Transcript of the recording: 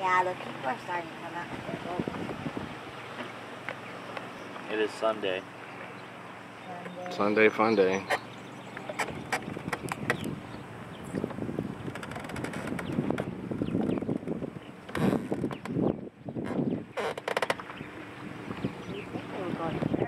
Yeah, the people are starting to come out to their boats. It is Sunday. Sunday. Sunday fun day. Do you think we were going to